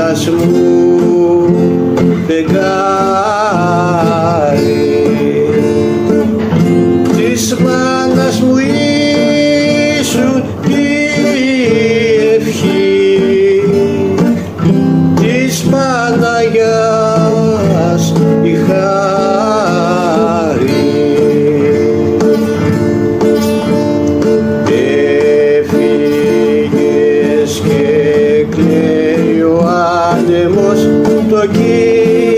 στασμού φεγγάρι της μάνας μου ήσουν η ευχή. Της Παναγιάς hoje, tô aqui.